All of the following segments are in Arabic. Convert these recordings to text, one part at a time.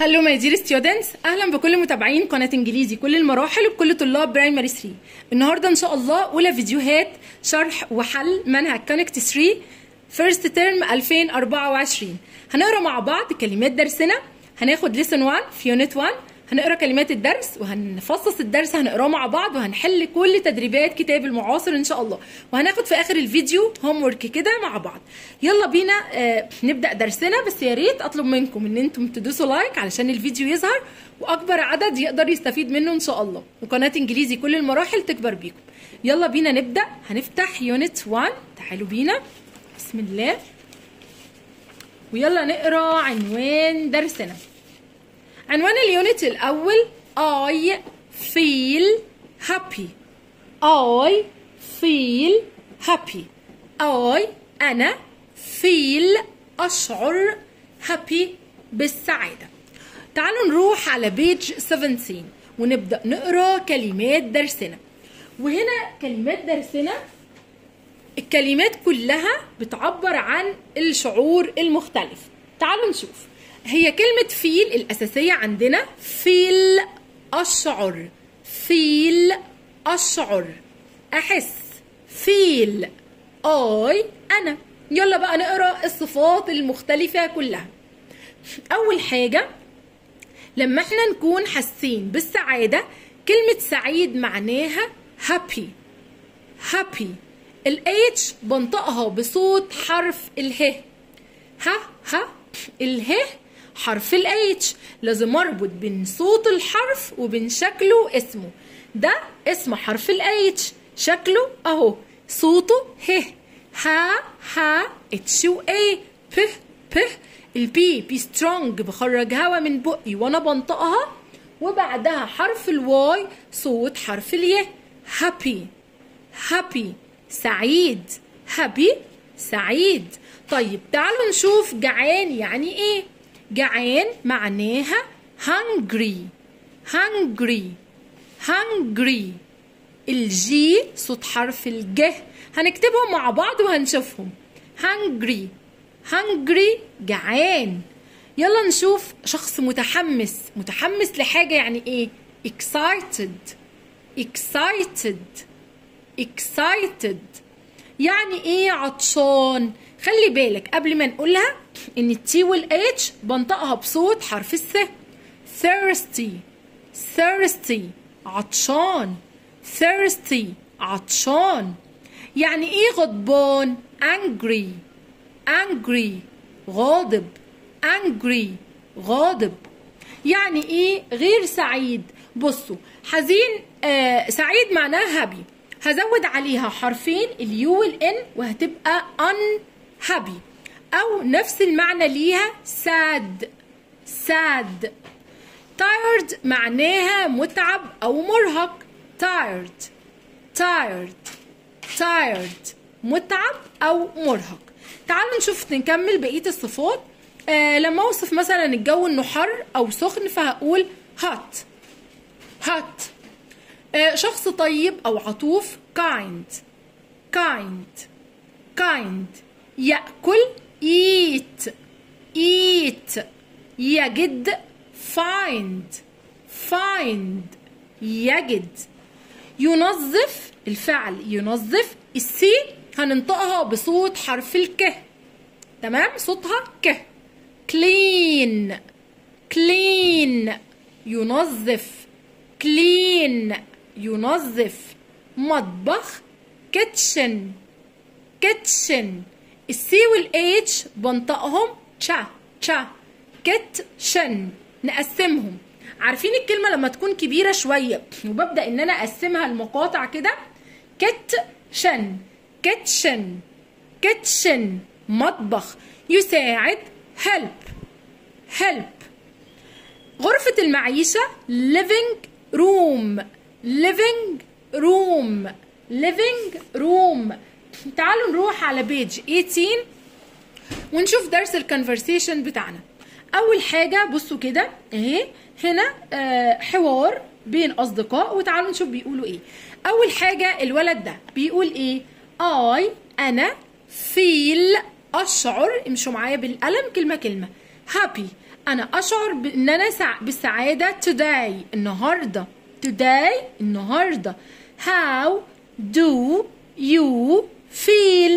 Hello my dear students أهلا بكل متابعين قناة إنجليزي. كل المراحل وبكل طلاب primary 3 النهارده إن شاء الله أولى فيديوهات شرح وحل منهج Connect 3 first term 2024 هنقرأ مع بعض كلمات درسنا. هناخد lesson 1 في unit 1 هنقرأ كلمات الدرس وهنفصص الدرس هنقراه مع بعض وهنحل كل تدريبات كتاب المعاصر إن شاء الله. وهناخد في آخر الفيديو homework كده مع بعض. يلا بينا آه نبدأ درسنا بس يا ريت أطلب منكم إن أنتم تدوسوا like علشان الفيديو يظهر وأكبر عدد يقدر يستفيد منه إن شاء الله. وقناة إنجليزي كل المراحل تكبر بيكم. يلا بينا نبدأ. هنفتح unit 1 تعالوا بينا. بسم الله. ويلا نقرأ عنوان درسنا. عنوان ال unit الأول I feel happy. I feel happy. I أنا feel أشعر happy بالسعادة. تعالوا نروح على page 17 ونبدأ نقرأ كلمات درسنا. وهنا كلمات درسنا الكلمات كلها بتعبر عن الشعور المختلف. تعالوا نشوف. هي كلمة feel الأساسية عندنا. feel أشعر. feel أشعر. أحس. feel. I أنا. يلا بقى نقرأ الصفات المختلفة كلها. أول حاجة لما إحنا نكون حاسين بالسعادة كلمة سعيد معناها happy. Happy. ال H بنطقها بصوت حرف اله ها ها اله حرف ال H لازم أربط بين صوت الحرف وبين شكله واسمه ده اسم حرف ال H شكله أهو. صوته ه. ها ها H و A p p. ال P P strong بخرج هوا من بقي وأنا بنطقها. وبعدها حرف ال Y صوت حرف اليه happy happy سعيد. هابي سعيد. طيب تعالوا نشوف جعان يعني إيه. جعان معناها hungry. Hungry. Hungry. الجي صوت حرف الجه. هنكتبهم مع بعض وهنشوفهم. Hungry. Hungry. جعان يلا نشوف شخص متحمس. متحمس لحاجة يعني إيه؟ Excited. Excited. Excited. يعني إيه عطشان؟ خلي بالك قبل ما نقولها إن التي والاتش بنطقها بصوت حرف الث. Thirsty. Thirsty. عطشان. Thirsty. عطشان. يعني إيه غضبان؟ Angry. Angry. غاضب. Angry. غاضب. يعني إيه؟ غير سعيد. بصوا حزين آه سعيد معناها happy. هزود عليها حرفين ال U وال N وهتبقى unhappy أو نفس المعنى ليها sad sad tired معناها متعب أو مرهق. tired tired tired متعب أو مرهق. تعالوا نشوف نكمل بقية الصفات. آه لما أوصف مثلا الجو إنه حر أو سخن فهقول hot hot. آه شخص طيب أو عطوف kind kind kind. يأكل eat eat. يجد find find. يجد. ينظف الفعل ينظف السي هننطقها بصوت حرف الك. تمام؟ صوتها ك. clean clean. ينظف clean. ينظف. مطبخ kitchen kitchen. ال C وال H بنطقهم تشا تشا kitchen نقسمهم. عارفين الكلمة لما تكون كبيرة شوية وببدأ إن أنا أقسمها لمقاطع كده. kitchen kitchen kitchen مطبخ. يساعد. Help. Help. غرفة المعيشة. Living room. Living room. Living room. تعالوا نروح على page 18 ونشوف درس ال conversation بتاعنا. أول حاجة بصوا كده أهي هنا آه حوار بين أصدقاء وتعالوا نشوف بيقولوا إيه. أول حاجة الولد ده بيقول إيه؟ اي أنا feel أشعر امشوا معايا بالقلم كلمة كلمة. Happy أنا أشعر بان أنا سع... بالسعادة today النهارده. Today النهارده. How do you feel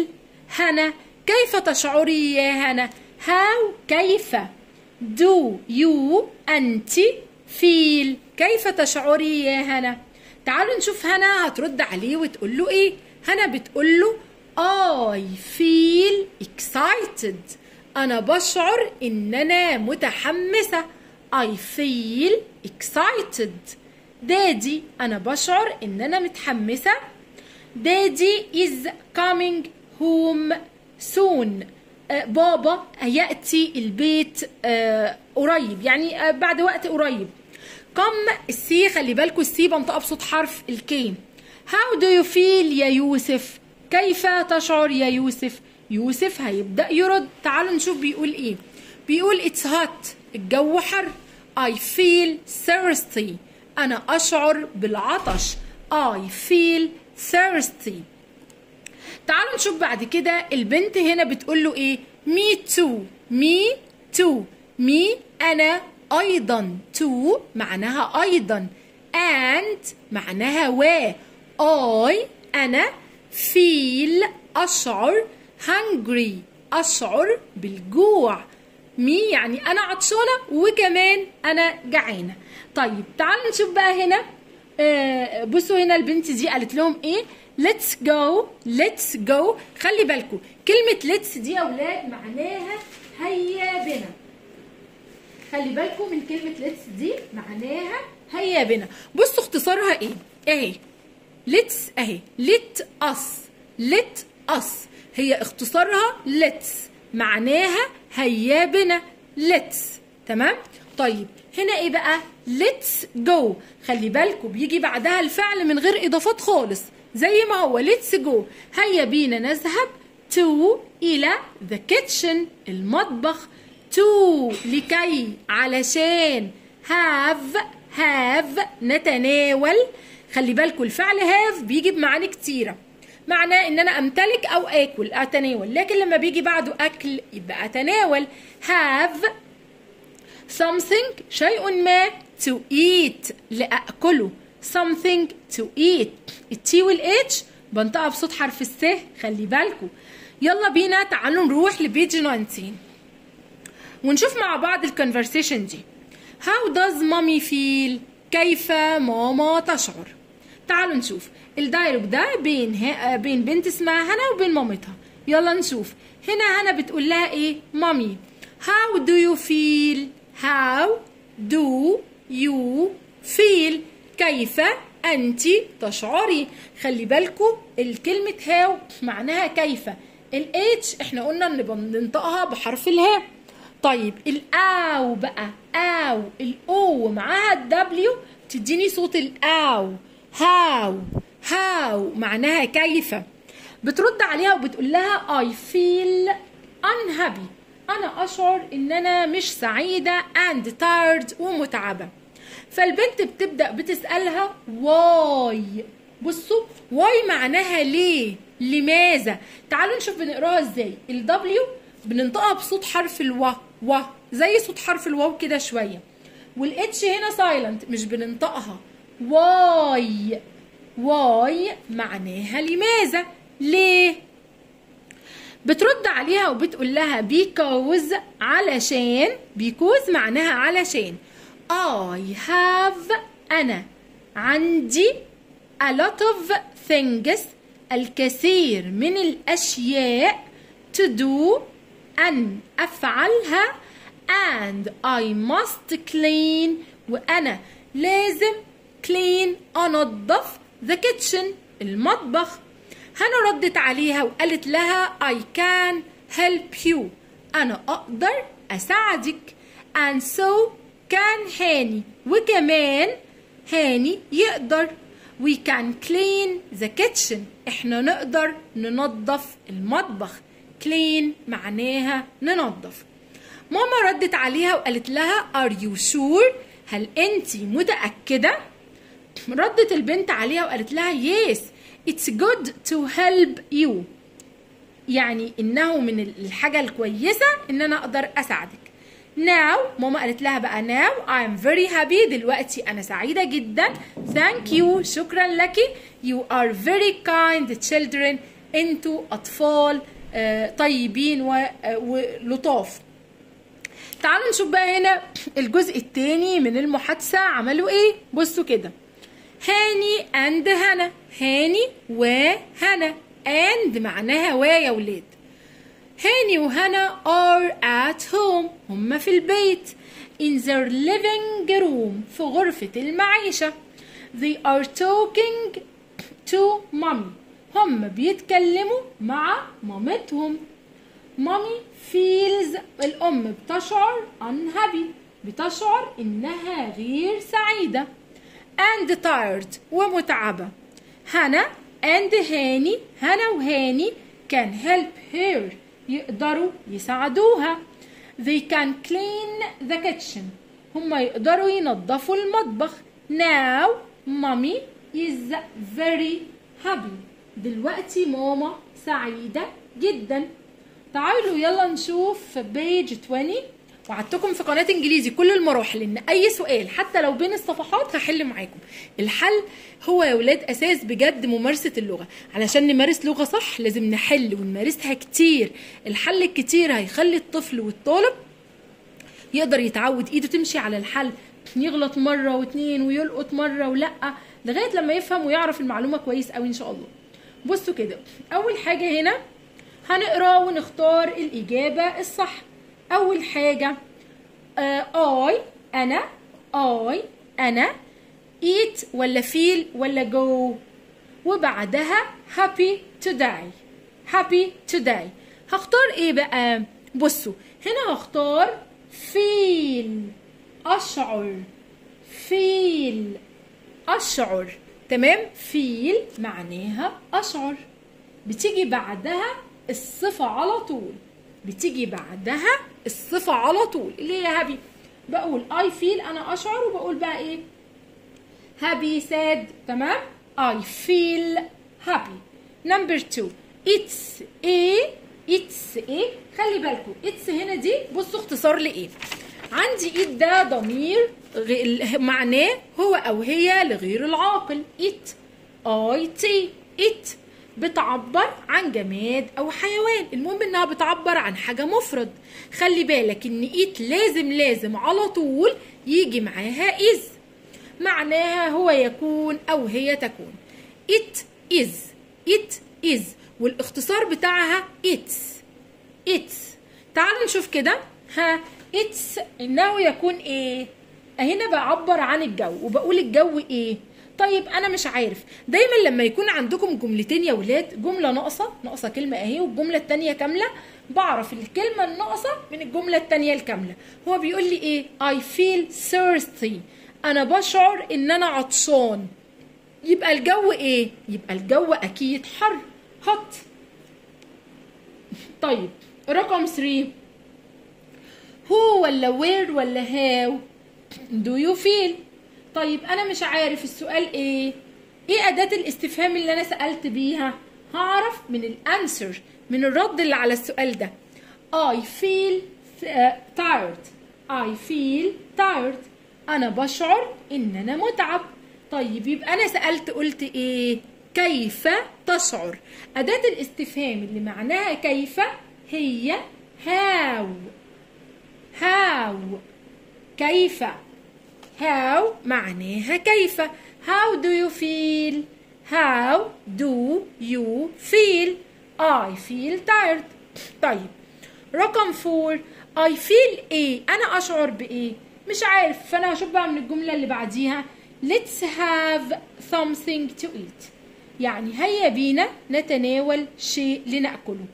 هنا كيف تشعري يا هنا؟ how كيف do you أنت feel كيف تشعري يا هنا؟ تعالوا نشوف هنا هترد عليه وتقول له إيه؟ هنا بتقول له I feel excited. أنا بشعر إن أنا متحمسة. I feel excited. دادي أنا بشعر إن أنا متحمسة. دادي is coming home soon. آه بابا يأتي البيت آه قريب. يعني آه بعد وقت قريب. come ال C خلي بالكوا ال C بنطقها بصوت حرف ال K How do you feel يا يوسف؟ كيف تشعر يا يوسف؟ يوسف هيبدأ يرد. تعالوا نشوف بيقول إيه. بيقول it's hot. الجو حر. I feel thirsty. أنا أشعر بالعطش. I feel thirsty. تعالوا نشوف بعد كده البنت هنا بتقول له إيه؟ Me too. Me too. Me أنا أيضا. To معناها أيضا. And معناها و I أنا feel أشعر hungry. أشعر بالجوع. مي يعني أنا عطشانة وكمان أنا جعانة. طيب تعالوا نشوف بقى هنا بصوا هنا البنت دي قالت لهم إيه؟ Let's go let's go. خلي بالكم كلمة let's دي يا أولاد معناها هيا بنا. خلي بالكم من كلمة let's دي معناها هيا بنا. بصوا اختصارها إيه؟ أهي. Let's أهي. Let us. Let us. هي اختصارها let's. معناها هيا بنا. Let's. تمام؟ طيب هنا إيه بقى؟ Let's go. خلي بالكم بيجي بعدها الفعل من غير إضافات خالص. زي ما هو let's go. هيا بينا نذهب to إلى the kitchen المطبخ. To لكي علشان have have نتناول. خلي بالكم الفعل have بيجي بمعاني كتيرة. معناه إن أنا أمتلك أو آكل أتناول. لكن لما بيجي بعده أكل يبقى أتناول. Have something شيء ما to eat لأكله. Something to eat. ال T وال H بنطقها بصوت حرف الس خلي بالكم يلا بينا تعالوا نروح ل page 19 ونشوف مع بعض ال conversation دي. How does mommy feel? كيف ماما تشعر؟ تعالوا نشوف. ال dialogue ده بين بين بنت اسمها هنا وبين مامتها. يلا نشوف. هنا هنا بتقول لها إيه؟ mommy how do you feel? How do you feel? كيف أنت تشعري؟ خلي بالكم الكلمة how معناها كيف. ال H إحنا قلنا إن بننطقها بحرف الهاء طيب ال O بقى. أو ال O معاها ال W تديني صوت ال O how how معناها كيف. بترد عليها وبتقول لها I feel unhappy. أنا أشعر إن أنا مش سعيدة and tired ومتعبة. فالبنت بتبدأ بتسألها why؟ بصوا why معناها ليه؟ لماذا؟ تعالوا نشوف بنقراها إزاي. ال W بننطقها بصوت حرف الوا و زي صوت حرف الواو كده شوية. وال H هنا silent مش بننطقها. why؟ why معناها لماذا؟ ليه؟ بترد عليها وبتقول لها because علشان because معناها علشان I have أنا. عندي a lot of things الكثير من الأشياء to do أن أفعلها and I must clean. وأنا لازم clean أنظف the kitchen المطبخ. هنا ردت عليها وقالت لها I can help you. أنا أقدر أساعدك. And so can هاني. وكمان هاني يقدر. We can clean the kitchen. إحنا نقدر ننظف المطبخ. Clean معناها ننظف. ماما ردت عليها وقالت لها are you sure? هل انت متأكدة? ردت البنت عليها وقالت لها yes. It's good to help you. يعني إنه من الحاجة الكويسة إن أنا أقدر أساعدك. Now ماما قالت لها بقى now I am very happy. دلوقتي أنا سعيدة جدا. Thank you. شكرا لك. You are very kind. Children أنتوا أطفال آه، طيبين آه، ولطاف. تعالوا نشوف بقى هنا الجزء التاني من المحادثة. عملوا إيه؟ بصوا كده. هاني and هنا هاني وهنا. and معناها و يا ولاد. هاني وهنا are at home هما في البيت. in their living room في غرفة المعيشة. they are talking to mommy. هم بيتكلموا مع مامتهم. مامي feels الأم بتشعر unhappy بتشعر إنها غير سعيدة. and tired ومتعبة. هنا and هاني هنا وهاني can help her يقدروا يساعدوها. They can clean the kitchen. هما يقدروا ينظفوا المطبخ. Now mommy is very happy. دلوقتي ماما سعيدة جدا. تعالوا يلا نشوف بيج 20 وعدتكم في قناة إنجليزي كل المراحل إن أي سؤال حتى لو بين الصفحات هحل معاكم. الحل هو يا ولاد أساس بجد ممارسة اللغة. علشان نمارس لغة صح لازم نحل ونمارسها كتير. الحل الكتير هيخلي الطفل والطالب يقدر يتعود إيده تمشي على الحل. يغلط مرة واتنين ويلقط مرة ولأ. لغاية لما يفهم ويعرف المعلومة كويس قوي إن شاء الله. بصوا كده. أول حاجة هنا هنقرأ ونختار الإجابة الصح. أول حاجة آه I أنا I أنا eat ولا feel ولا go وبعدها happy today happy today هختار إيه بقى؟ بصوا هنا هختار feel أشعر feel أشعر. تمام؟ feel معناها أشعر. بتيجي بعدها الصفة على طول. بتيجي بعدها الصفة على طول اللي هي هابي. بقول I feel أنا أشعر وبقول بقى إيه؟ happy sad تمام؟ I feel happy. Number two it's a it's a خلي بالكم it's هنا دي بصوا اختصار لإيه. عندي it ده ضمير معناه هو أو هي لغير العاقل. It I T. It بتعبر عن جماد أو حيوان. المهم إنها بتعبر عن حاجة مفرد. خلي بالك إن ايت لازم لازم على طول يجي معاها إز. معناها هو يكون أو هي تكون. it is it is والاختصار بتاعها it's it's تعالوا نشوف كده. ها it's إنه يكون إيه؟ هنا بعبر عن الجو وبقول الجو إيه؟ طيب أنا مش عارف. دايما لما يكون عندكم جملتين يا ولاد جملة ناقصة ناقصة كلمة أهي والجملة التانية كاملة بعرف الكلمة الناقصة من الجملة التانية الكاملة. هو بيقول لي إيه؟ I feel thirsty. أنا بشعر إن أنا عطشان. يبقى الجو إيه؟ يبقى الجو أكيد حر hot. طيب رقم 3 هو ولا where ولا how do you feel طيب أنا مش عارف السؤال إيه؟ إيه أداة الاستفهام اللي أنا سألت بيها؟ هعرف من الأنسر من الرد اللي على السؤال ده. I feel uh, tired. I feel tired. أنا بشعر إن أنا متعب. طيب يبقى أنا سألت قلت إيه؟ كيف تشعر؟ أداة الاستفهام اللي معناها كيف هي how how كيف؟ How معناها كيف؟ How do you feel? How do you feel? I feel tired. طيب. رقم فور I feel إيه؟ أنا أشعر بإيه؟ مش عارف. فأنا هشوف بقى من الجملة اللي بعديها. Let's have something to eat. يعني هيا بينا نتناول شيء لنأكله.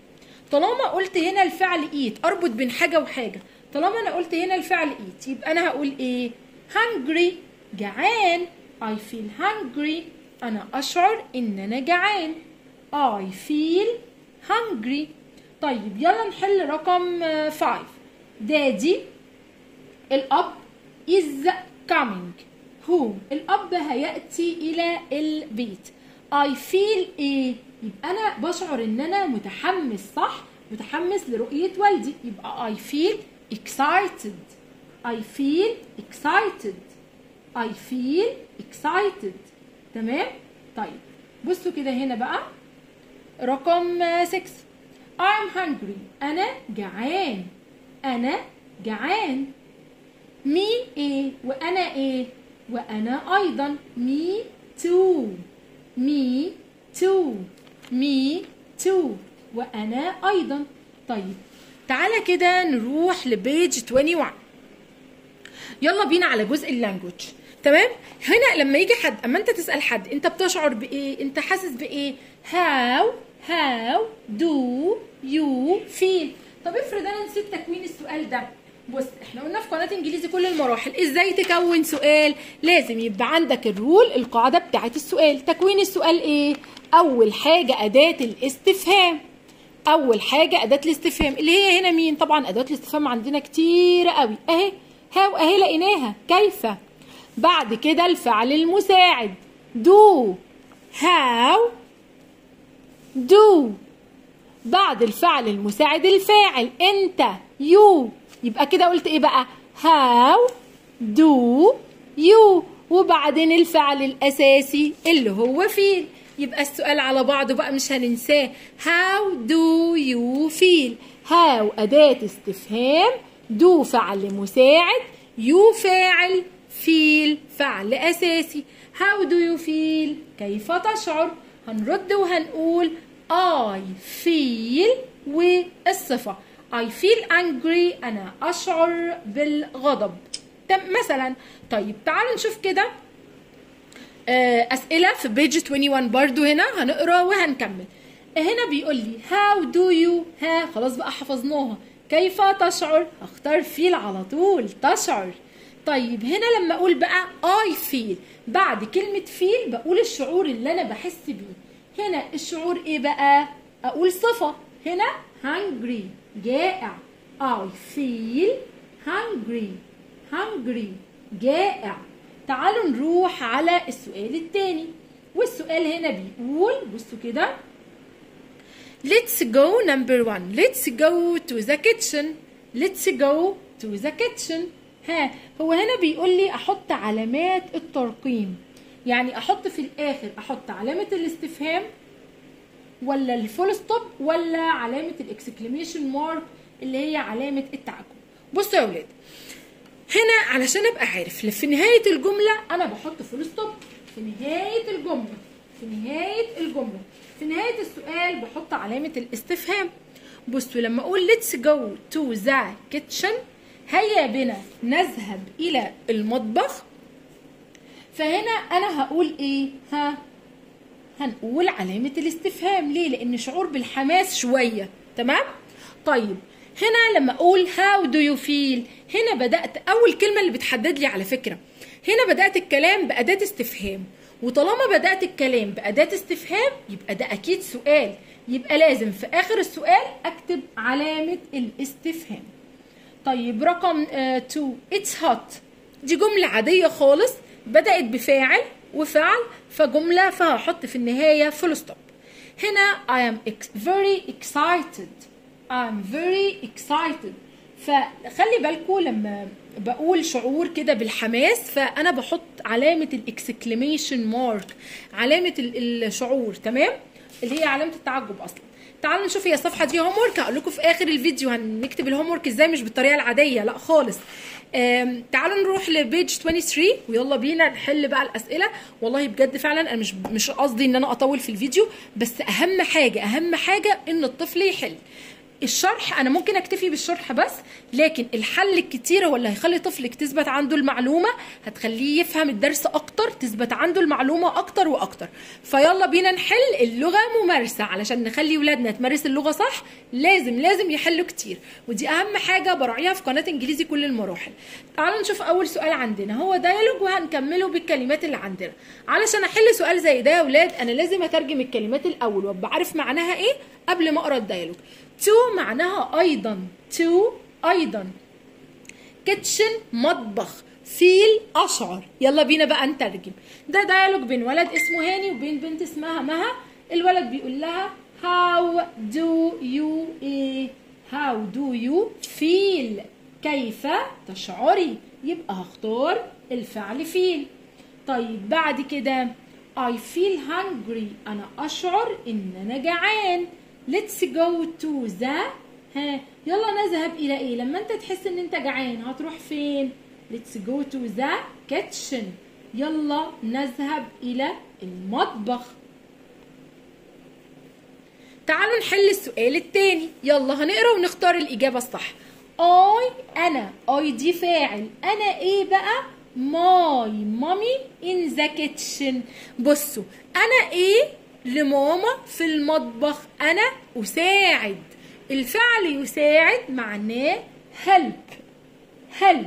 طالما قلت هنا الفعل eat أربط بين حاجة وحاجة. طالما أنا قلت هنا الفعل eat يبقى أنا هقول إيه؟ Hungry. جعان. I feel hungry. أنا أشعر إن أنا جعان. I feel hungry. طيب يلا نحل رقم 5 دادي الأب is coming. home الأب هيأتي إلى البيت. I feel إيه؟ يبقى أنا بشعر إن أنا متحمس صح؟ متحمس لرؤية والدي. يبقى I feel excited. I feel excited. I feel excited. تمام؟ طيب بصوا كده هنا بقى. رقم 6 I'm hungry. أنا جعان. أنا جعان. مي إيه وأنا إيه وأنا أيضا. Me too. Me too. Me too. وأنا أيضا. طيب تعالى كده نروح لبيج 21 يلا بينا على جزء اللانجوج. تمام؟ هنا لما يجي حد أما أنت تسأل حد أنت بتشعر بإيه؟ أنت حاسس بإيه؟ how how do you feel طب افرض أنا نسيت تكوين السؤال ده. بص إحنا قلنا في قناة إنجليزي كل المراحل. إزاي تكون سؤال؟ لازم يبقى عندك الرول القاعدة بتاعه السؤال. تكوين السؤال إيه؟ أول حاجة أداة الاستفهام. أول حاجة أداة الاستفهام. اللي هي هنا مين؟ طبعا أداة الاستفهام عندنا كتير قوي. أهي. هاو أهي لقيناها. كيف؟ بعد كده الفعل المساعد. do how do بعد الفعل المساعد الفاعل. أنت. you يبقى كده قلت إيه بقى؟ how do you وبعدين الفعل الأساسي اللي هو feel يبقى السؤال على بعضه بقى مش هننساه. how do you feel how أداة استفهام. Do فعل مساعد you فاعل feel فعل أساسي. How do you feel كيف تشعر؟ هنرد وهنقول I feel والصفة. I feel angry أنا أشعر بالغضب. مثلا طيب تعالوا نشوف كده. أسئلة في بيج 21 برضو هنا هنقرأ وهنكمل. هنا بيقول لي how do you ها خلاص بقى حفظناها. كيف تشعر؟ هختار feel على طول تشعر. طيب هنا لما أقول بقى I feel بعد كلمة feel بقول الشعور اللي أنا بحس بيه. هنا الشعور إيه بقى؟ أقول صفة. هنا hungry جائع. I feel hungry hungry جائع. تعالوا نروح على السؤال التاني. والسؤال هنا بيقول بصوا كده. Let's go number one. Let's go to the kitchen. Let's go to the kitchen. ها هو هنا بيقول لي أحط علامات الترقيم يعني أحط في الآخر أحط علامة الاستفهام ولا ال full stop ولا علامة ال exclamation mark اللي هي علامة التعجب بصوا يا أولاد هنا علشان أبقى عارف في نهاية الجملة أنا بحط full stop في نهاية الجملة في نهاية الجملة في نهاية السؤال بحط علامة الاستفهام. بصوا لما أقول let's go to the kitchen هيا بنا نذهب إلى المطبخ. فهنا أنا هقول إيه؟ ها هنقول علامة الاستفهام. ليه؟ لأن شعور بالحماس شوية. تمام؟ طيب هنا لما أقول how do you feel هنا بدأت أول كلمة اللي بتحدد لي على فكرة. هنا بدأت الكلام بأداة استفهام. وطالما بدأت الكلام بأداة استفهام يبقى ده أكيد سؤال. يبقى لازم في آخر السؤال أكتب علامة الاستفهام. طيب رقم 2 uh, it's hot. دي جملة عادية خالص بدأت بفاعل وفعل فجملة فهحط في النهاية full stop هنا I am very excited. I am very excited. فخلي بالكم لما بقول شعور كده بالحماس فأنا بحط علامة ال exclamation mark علامة الشعور تمام؟ اللي هي علامة التعجب أصلا. تعالوا نشوف هي الصفحة دي homework هقول لكم في آخر الفيديو هنكتب ال homework إزاي مش بالطريقة العادية لأ خالص. تعالوا نروح ل page 23 ويلا بينا نحل بقى الأسئلة. والله بجد فعلا أنا مش مش قصدي إن أنا أطول في الفيديو بس أهم حاجة أهم حاجة إن الطفل يحل. الشرح أنا ممكن أكتفي بالشرح بس لكن الحل الكتير هو اللي هيخلي طفلك تثبت عنده المعلومة هتخليه يفهم الدرس أكتر تثبت عنده المعلومة أكتر وأكتر. فيلا بينا نحل اللغة ممارسة. علشان نخلي ولادنا تمارس اللغة صح لازم لازم يحلوا كتير. ودي أهم حاجة براعيها في قناة إنجليزي كل المراحل. تعالوا نشوف أول سؤال عندنا. هو ديالوج وهنكمله بالكلمات اللي عندنا. علشان أحل سؤال زي ده يا ولاد أنا لازم أترجم الكلمات الأول وأبقى عارف معناها إيه قبل ما أقرأ ال dialogue too معناها أيضا. Too أيضا. kitchen مطبخ. feel أشعر. يلا بينا بقى نترجم. ده dialogue بين ولد اسمه هاني وبين بنت اسمها مها. الولد بيقول لها how do you إيه how do you feel? كيف تشعري? يبقى هختار الفعل فيل طيب بعد كده I feel hungry. أنا أشعر إن أنا جعان. Let's go to the ها يلا نذهب إلى إيه؟ لما أنت تحس إن أنت جعان هتروح فين؟ Let's go to the kitchen. يلا نذهب إلى المطبخ. تعالوا نحل السؤال التاني. يلا هنقرأ ونختار الإجابة الصح. I أنا. I دي فاعل. أنا إيه بقى؟ my mommy in the kitchen. بصوا أنا إيه؟ لماما في المطبخ. أنا أساعد. الفعل يساعد معناه help. Help.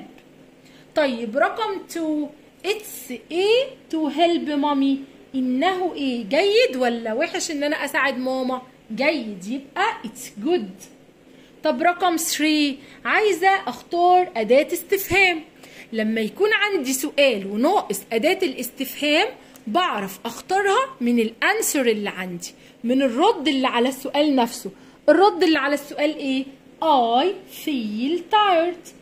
طيب رقم 2 it's إيه to help mommy. إنه إيه جيد ولا وحش إن أنا أساعد ماما؟ جيد. يبقى it's good. طب رقم 3 عايزة أختار أداة استفهام. لما يكون عندي سؤال وناقص أداة الاستفهام بعرف أختارها من الأنسر اللي عندي من الرد اللي على السؤال نفسه. الرد اللي على السؤال إيه؟ I feel tired.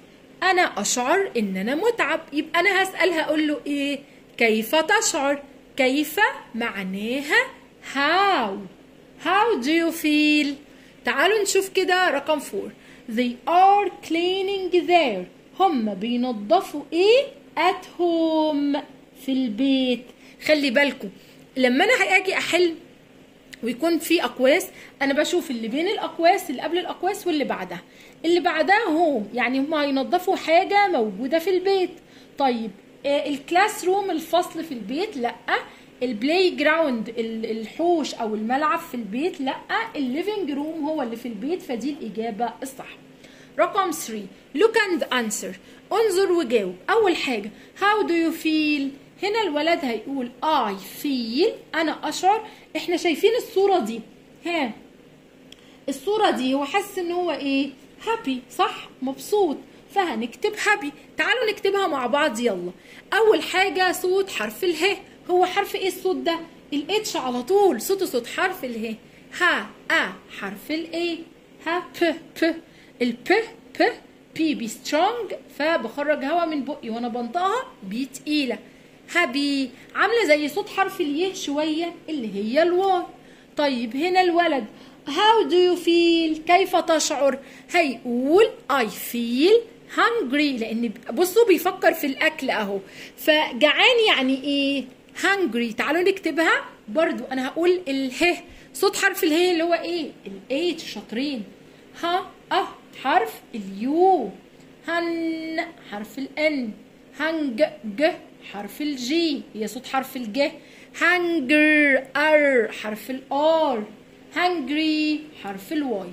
أنا أشعر إن أنا متعب. يبقى أنا هسأل هقول له إيه؟ كيف تشعر؟ كيف معناها؟ How. How do you feel? تعالوا نشوف كده رقم 4 they are cleaning there. هم بينظفوا إيه؟ At home. في البيت. خلي بالكم لما أنا هاجي أحل ويكون في أقواس أنا بشوف اللي بين الأقواس اللي قبل الأقواس واللي بعدها. اللي بعدها هوم يعني هم هينظفوا حاجة موجودة في البيت. طيب آه ال classroom الفصل في البيت لأ. ال playground الحوش أو الملعب في البيت لأ. ال living room هو اللي في البيت فدي الإجابة الصح. رقم 3 look and answer. انظر وجاوب. أول حاجة how do you feel هنا الولد هيقول I feel أنا أشعر إحنا شايفين الصورة دي. ها. الصورة دي هو حاسس إن هو إيه؟ happy صح؟ مبسوط. فهنكتب happy. تعالوا نكتبها مع بعض يلا. أول حاجة صوت حرف اله هو حرف إيه الصوت ده؟ ال H على طول. صوته صوت حرف اله ها أ حرف ال A ها ب ب الب ب P P strong فبخرج هوا من بقي وأنا بنطقها P تقيلة. happy عاملة زي صوت حرف اليه شوية اللي هي ال Y طيب هنا الولد. How do you feel كيف تشعر؟ هيقول I feel hungry لأن بصوا بيفكر في الأكل أهو. فجعان يعني إيه؟ hungry. تعالوا نكتبها. برضو أنا هقول اله صوت حرف اله اللي هو إيه؟ ال H شاطرين. ها آه حرف ال U هن حرف ال N هنج ج. حرف ال G هي صوت حرف الج هانجر R حرف ال R hungry حرف ال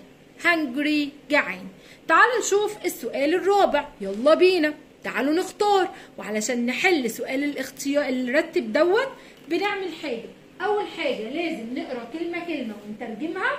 Y hungry جعان. تعالوا نشوف السؤال الرابع. يلا بينا. تعالوا نختار. وعلشان نحل سؤال الاختيار الرتب دوت بنعمل حاجة. أول حاجة لازم نقرأ كلمة كلمة ونترجمها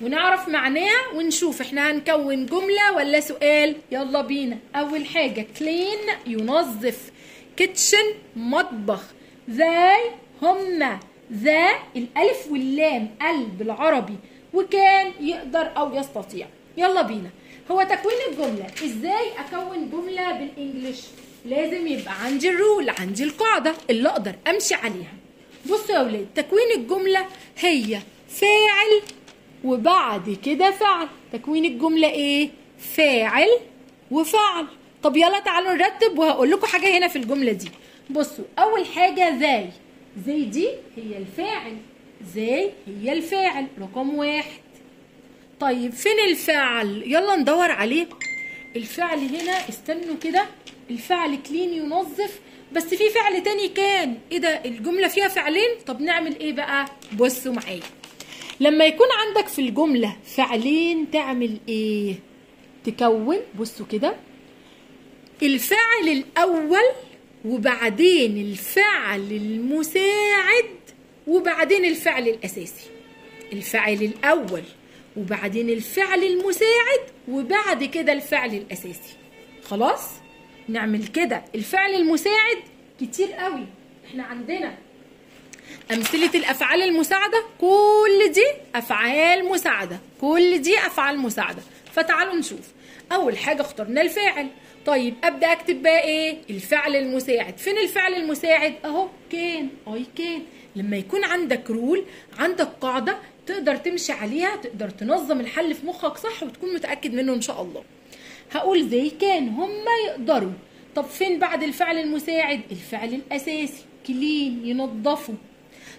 ونعرف معناها ونشوف إحنا هنكون جملة ولا سؤال. يلا بينا. أول حاجة clean ينظف. kitchen مطبخ. they هما the الألف واللام ال بالعربي. و can يقدر أو يستطيع. يلا بينا. هو تكوين الجملة. إزاي أكون جملة بال English؟ لازم يبقى عندي ال rule عندي القاعدة اللي أقدر أمشي عليها. بصوا يا ولاد تكوين الجملة هي فاعل وبعد كده فعل. تكوين الجملة إيه؟ فاعل وفعل. طب يلا تعالوا نرتب وهقول لكم حاجة هنا في الجملة دي. بصوا أول حاجة زي. زي دي هي الفاعل. زي هي الفاعل. رقم واحد. طيب فين الفعل؟ يلا ندور عليه. الفعل هنا استنوا كده. الفعل كلين ينظف. بس في فعل تاني كان. إيه ده؟ الجملة فيها فعلين؟ طب نعمل إيه بقى؟ بصوا معايا. لما يكون عندك في الجملة فعلين تعمل إيه؟ تكون بصوا كده. الفعل الأول وبعدين الفعل المساعد وبعدين الفعل الأساسي. الفعل الأول وبعدين الفعل المساعد وبعد كده الفعل الأساسي. خلاص؟ نعمل كده. الفعل المساعد كتير قوي. إحنا عندنا أمثلة الأفعال المساعدة. كل دي أفعال مساعدة. كل دي أفعال مساعدة. فتعالوا نشوف. أول حاجة اخترنا الفاعل. طيب أبدأ أكتب بقى إيه؟ الفعل المساعد. فين الفعل المساعد؟ أهو كان. أي كان. لما يكون عندك رول عندك قاعدة تقدر تمشي عليها تقدر تنظم الحل في مخك صح وتكون متأكد منه إن شاء الله. هقول زي كان. هم يقدروا. طب فين بعد الفعل المساعد؟ الفعل الأساسي. clean ينظفوا.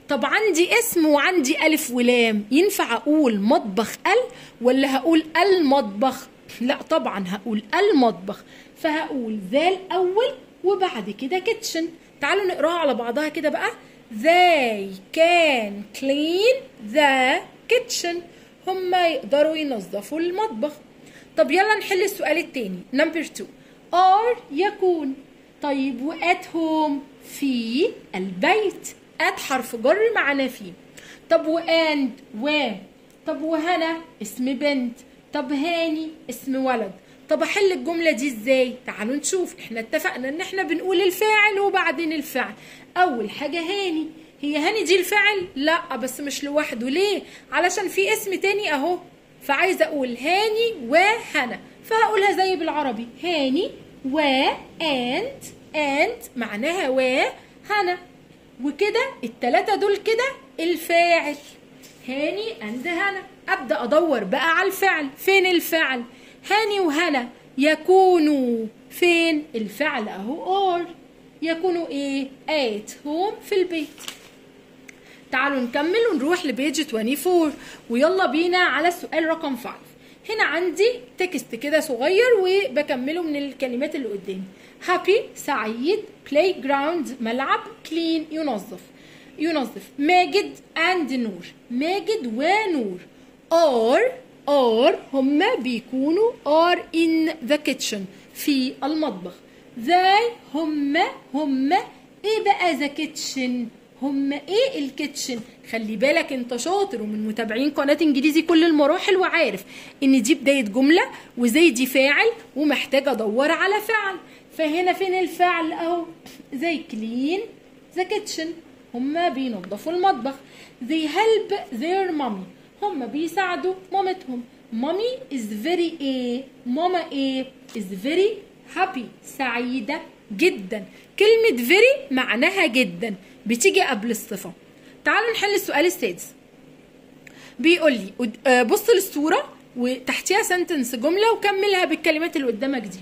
طب عندي اسم وعندي ألف ولام. ينفع أقول مطبخ أل ولا هقول المطبخ لا طبعا هقول المطبخ. فهقول the الأول وبعد كده kitchen. تعالوا نقراها على بعضها كده بقى. They can clean the kitchen. هما يقدروا ينظفوا المطبخ. طب يلا نحل السؤال التاني. number 2 are يكون. طيب و at home في البيت. at حرف جر معنا فيه طب و and و. طب وهنا اسم بنت. طب هاني اسم ولد. طب أحل الجملة دي إزاي؟ تعالوا نشوف. إحنا اتفقنا إن إحنا بنقول الفاعل وبعدين الفعل أول حاجة هاني. هي هاني دي الفعل لأ بس مش لوحده. ليه؟ علشان في اسم تاني أهو. فعايزة أقول هاني وهنا فهقولها زي بالعربي. هاني و and and معناها وهنا وكده التلاتة دول كده الفاعل. هاني and هنا. أبدأ أدور بقى على الفعل. فين الفعل؟ هاني وهنا يكونوا فين الفعل؟ أهو are يكونوا إيه؟ at home في البيت. تعالوا نكمل ونروح ل page 24 ويلا بينا على السؤال رقم 5 هنا عندي text كده صغير وبكمله من الكلمات اللي قدامي. happy سعيد playground ملعب clean ينظف. ينظف. ماجد and نور. ماجد ونور. are are هما بيكونوا are in the kitchen في المطبخ. they هما هما إيه بقى the kitchen هما إيه ال kitchen خلي بالك أنت شاطر ومن متابعين قناة إنجليزي كل المراحل وعارف إن دي بداية جملة وزي دي فاعل ومحتاجة أدور على فعل. فهنا فين الفعل أهو؟ they clean the kitchen هما بينظفوا المطبخ. they help their mommy. هما بيساعدوا مامتهم. mommy is very إيه ماما إيه is very happy سعيدة جدا. كلمة very معناها جدا بتيجي قبل الصفة. تعالوا نحل السؤال السادس. بيقول لي بص للصورة وتحتيها sentence جملة وكملها بالكلمات اللي قدامك دي.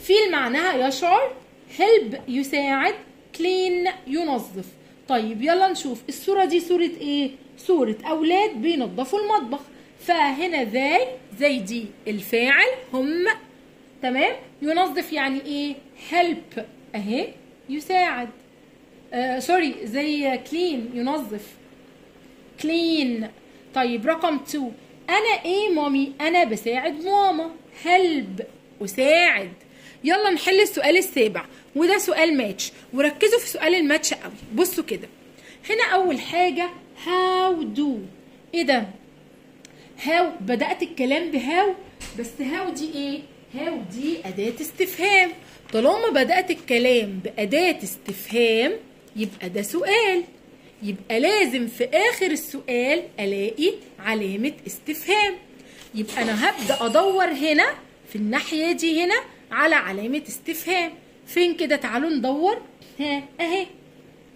feel معناها يشعر help يساعد clean ينظف. طيب يلا نشوف الصورة دي صورة إيه؟ صورة أولاد بينظفوا المطبخ. فهنا they they دي الفاعل هم تمام؟ ينظف يعني إيه؟ help أهي يساعد. آه sorry they clean ينظف. clean طيب رقم 2 أنا إيه mommy؟ أنا بساعد ماما. help أساعد. يلا نحل السؤال السابع. وده سؤال ماتش وركزوا في سؤال الماتش قوي. بصوا كده. هنا أول حاجة هاو دو. إيه ده؟ هاو بدأت الكلام بهاو بس هاو دي إيه؟ هاو دي أداة استفهام. طالما بدأت الكلام بأداة استفهام يبقى ده سؤال. يبقى لازم في آخر السؤال ألاقي علامة استفهام. يبقى أنا هبدأ أدور هنا في الناحية دي هنا على علامة استفهام. فين كده؟ تعالوا ندور. ها أهي.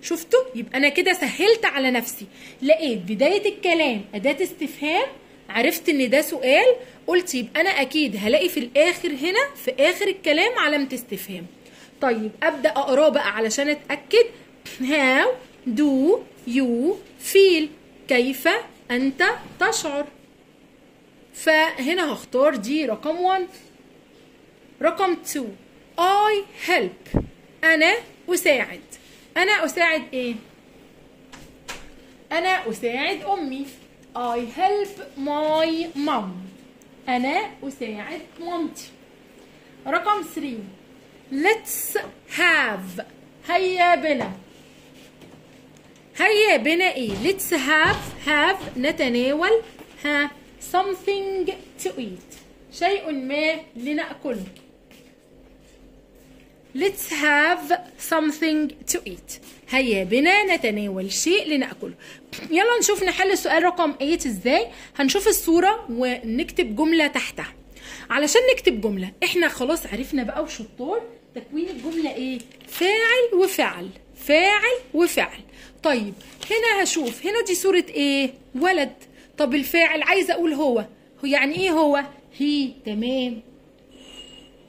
شفتوا يبقى أنا كده سهلت على نفسي. لقيت بداية الكلام أداة استفهام عرفت إن ده سؤال قلت يبقى أنا أكيد هلاقي في الآخر هنا في آخر الكلام علامة استفهام. طيب أبدأ أقراه بقى علشان أتأكد. How do you feel كيف أنت تشعر؟ فهنا هختار دي رقم 1 رقم 2 I help. أنا أساعد. أنا أساعد إيه؟ أنا أساعد أمي. I help my mom. أنا أساعد مامتي. رقم 3 Let's have. هيا بنا. هيا بنا إيه؟ Let's have. Have. نتناول. ها. Something to eat. شيء ما لنأكله Let's have something to eat. هيا بنا نتناول شيء لنأكله. يلا نشوف نحل السؤال رقم 8 إزاي؟ هنشوف الصورة ونكتب جملة تحتها. علشان نكتب جملة إحنا خلاص عرفنا بقى وشطار تكوين الجملة إيه؟ فاعل وفعل. فاعل وفعل. طيب هنا هشوف. هنا دي صورة إيه؟ ولد. طب الفاعل عايزه أقول هو يعني إيه هو؟ هي تمام.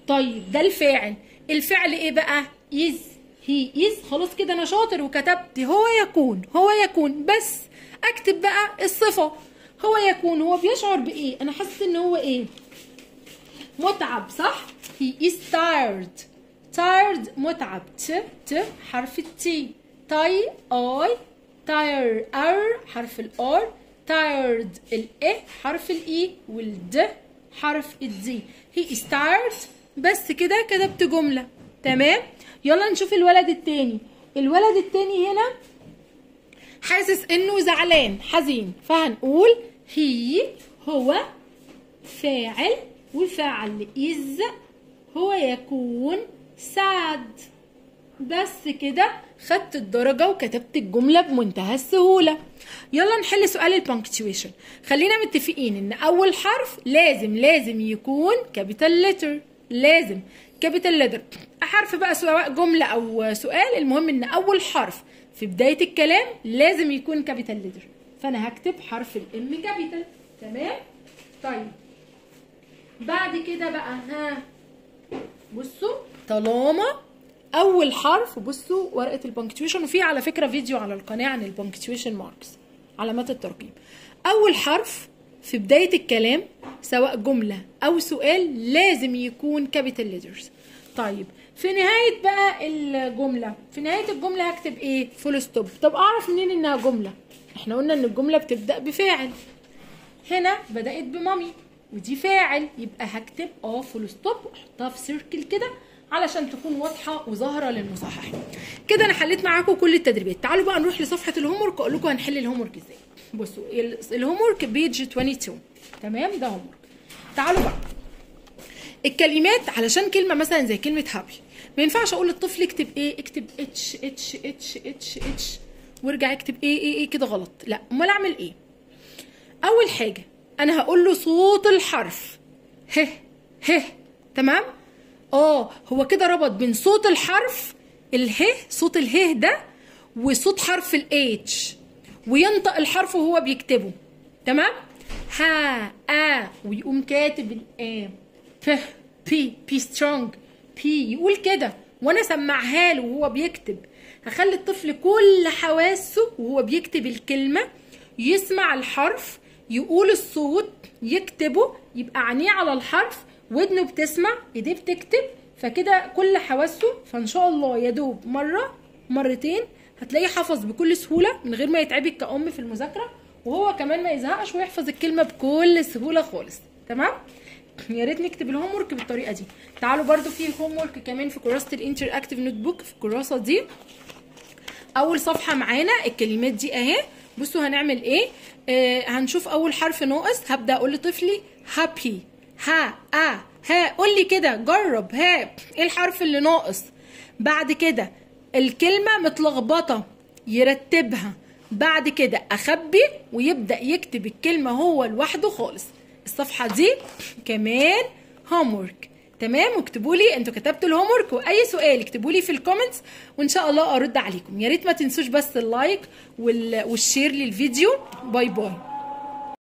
طيب ده الفاعل. الفعل إيه بقى؟ is هي is خلاص كده أنا شاطر وكتبت. هو يكون. هو يكون. بس أكتب بقى الصفة. هو يكون. هو بيشعر بإيه؟ أنا حاسس إن هو إيه؟ متعب صح؟ He is tired. Tired متعب. ت ت حرف ال T. تاي آي تاير. أر حرف ال R tired ال E حرف ال E والد حرف ال D he is tired. بس كده كتبت جملة. تمام؟ يلا نشوف الولد التاني. الولد التاني هنا حاسس إنه زعلان حزين. فهنقول he هو فاعل وفعل is هو يكون sad. بس كده خدت الدرجة وكتبت الجملة بمنتهى السهولة. يلا نحل سؤال ال punctuation خلينا متفقين إن أول حرف لازم لازم يكون capital letter لازم capital letter حرف بقى سواء جملة أو سؤال المهم إن أول حرف في بداية الكلام لازم يكون capital letter فأنا هكتب حرف ال M capital تمام؟ طيب. بعد كده بقى ها. بصوا طالما أول حرف بصوا ورقة ال punctuation وفي على فكرة فيديو على القناة عن ال punctuation marks علامات الترقيم أول حرف في بداية الكلام سواء جملة أو سؤال لازم يكون capital letters طيب في نهاية بقى الجملة في نهاية الجملة هكتب إيه؟ full stop طب أعرف منين إنها جملة؟ إحنا قلنا إن الجملة بتبدأ بفاعل. هنا بدأت ب mommy ودي فاعل يبقى هكتب آه full stop واحطها في circle كده. علشان تكون واضحة وظاهرة للمصحح. كده أنا حليت معاكم كل التدريبات. تعالوا بقى نروح لصفحة ال homework أقول لكم هنحل ال homework إزاي. بصوا ال homework page 22 تمام؟ ده homework تعالوا بقى. الكلمات علشان كلمة مثلا زي كلمة happy ما ينفعش أقول للطفل اكتب إيه اكتب اتش اتش اتش اتش اتش وارجع اكتب A A A كده غلط. لا أمال أعمل إيه؟ أول حاجة أنا هقول له صوت الحرف. ه ه تمام؟ آه هو كده ربط بين صوت الحرف اله صوت اله ده وصوت حرف ال H. وينطق الحرف وهو بيكتبه. تمام؟ ها أ ويقوم كاتب ال A ف P P strong P يقول كده. وأنا سمعها له وهو بيكتب. هخلي الطفل كل حواسه وهو بيكتب الكلمة. يسمع الحرف يقول الصوت يكتبه يبقى عينيه على الحرف ودنه بتسمع ايديه بتكتب فكده كل حواسه فإن شاء الله يا دوب مرة مرتين هتلاقيه حفظ بكل سهولة من غير ما يتعبك كأم في المذاكرة وهو كمان ما يزهقش ويحفظ الكلمة بكل سهولة خالص. تمام؟ يا ريت نكتب ال homework بالطريقة دي. تعالوا برده في homework كمان في كراسه ال interactive notebook في الكراسة دي. أول صفحة معانا الكلمات دي أهي. بصوا هنعمل إيه؟ آه هنشوف أول حرف ناقص. هبدأ أقول لطفلي happy ها أ ها قول لي كده جرب ها إيه الحرف اللي ناقص؟ بعد كده الكلمة متلخبطة يرتبها. بعد كده أخبي ويبدأ يكتب الكلمة هو لوحده خالص. الصفحة دي كمان homework تمام؟ واكتبوا لي أنتوا كتبتوا ال homework وأي سؤال اكتبوا لي في ال comments وإن شاء الله أرد عليكم. يا ريت ما تنسوش بس ال like وال share للفيديو. bye bye